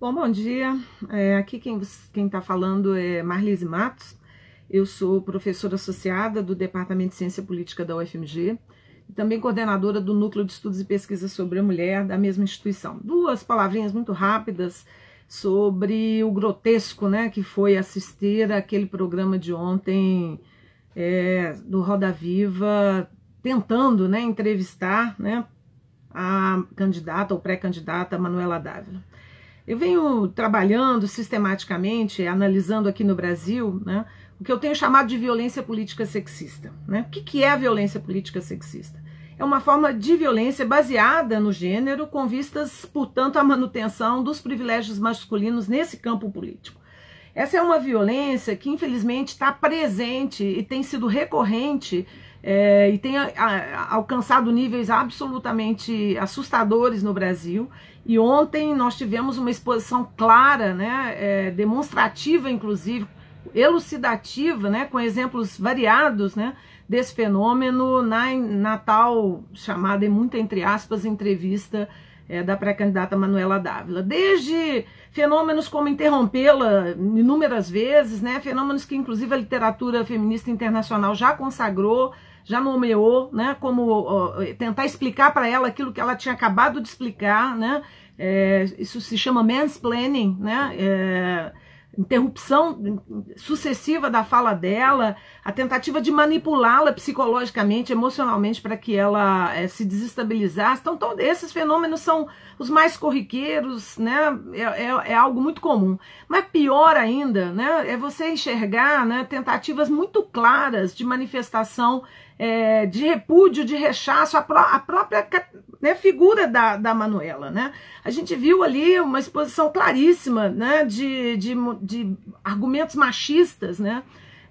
Bom, bom dia. É, aqui quem está falando é Marlise Matos. Eu sou professora associada do Departamento de Ciência Política da UFMG e também coordenadora do Núcleo de Estudos e Pesquisa sobre a Mulher da mesma instituição. Duas palavrinhas muito rápidas sobre o grotesco né, que foi assistir aquele programa de ontem é, do Roda Viva, tentando né, entrevistar né, a candidata ou pré-candidata Manuela Dávila. Eu venho trabalhando sistematicamente, analisando aqui no Brasil, né, o que eu tenho chamado de violência política sexista. Né? O que, que é a violência política sexista? É uma forma de violência baseada no gênero, com vistas, portanto, à manutenção dos privilégios masculinos nesse campo político. Essa é uma violência que, infelizmente, está presente e tem sido recorrente é, e tem a, a, alcançado níveis absolutamente assustadores no Brasil. E ontem nós tivemos uma exposição clara, né, é, demonstrativa, inclusive, elucidativa, né, com exemplos variados, né, desse fenômeno na, na tal chamada, muito entre aspas, entrevista é, da pré-candidata Manuela Dávila. Desde fenômenos como interrompê-la inúmeras vezes, né, fenômenos que inclusive a literatura feminista internacional já consagrou, já nomeou, né, como ó, tentar explicar para ela aquilo que ela tinha acabado de explicar, né, é, isso se chama mansplaining, né, é, interrupção sucessiva da fala dela, a tentativa de manipulá-la psicologicamente, emocionalmente, para que ela é, se desestabilizasse. Então, todos esses fenômenos são os mais corriqueiros, né? É, é, é, algo muito comum. Mas pior ainda, né? É você enxergar né, tentativas muito claras de manifestação é, de repúdio, de rechaço à, pró a própria né, figura da, da Manuela. Né? A gente viu ali uma exposição claríssima né, de, de, de argumentos machistas, né,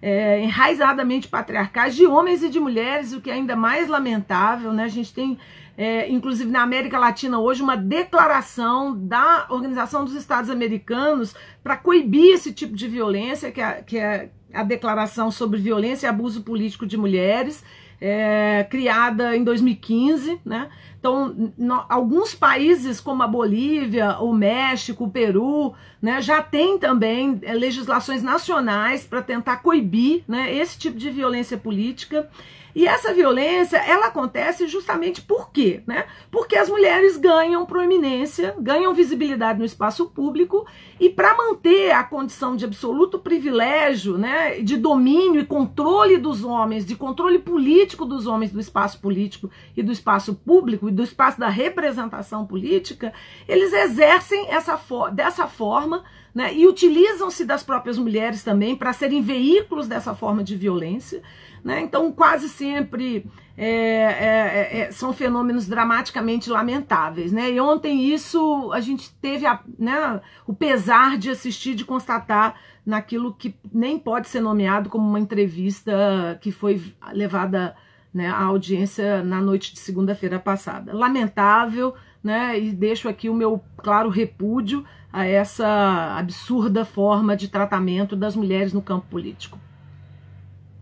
é, enraizadamente patriarcais, de homens e de mulheres, o que é ainda mais lamentável. Né? A gente tem, é, inclusive na América Latina hoje, uma declaração da Organização dos Estados Americanos para coibir esse tipo de violência, que é, que é a Declaração sobre Violência e Abuso Político de Mulheres, é, criada em 2015, né? Então, no, alguns países como a Bolívia, o México, o Peru, né, já tem também é, legislações nacionais para tentar coibir né, esse tipo de violência política. E essa violência, ela acontece justamente por quê? Né? Porque as mulheres ganham proeminência, ganham visibilidade no espaço público e para manter a condição de absoluto privilégio, né, de domínio e controle dos homens, de controle político dos homens do espaço político e do espaço público e do espaço da representação política, eles exercem essa for dessa forma né, e utilizam-se das próprias mulheres também para serem veículos dessa forma de violência. Né? Então, quase sempre é, é, é, é, são fenômenos dramaticamente lamentáveis. Né? E ontem isso a gente teve a, né, o pesar de assistir, de constatar naquilo que nem pode ser nomeado como uma entrevista que foi levada né, à audiência na noite de segunda-feira passada. Lamentável, né? E deixo aqui o meu claro repúdio a essa absurda forma de tratamento das mulheres no campo político.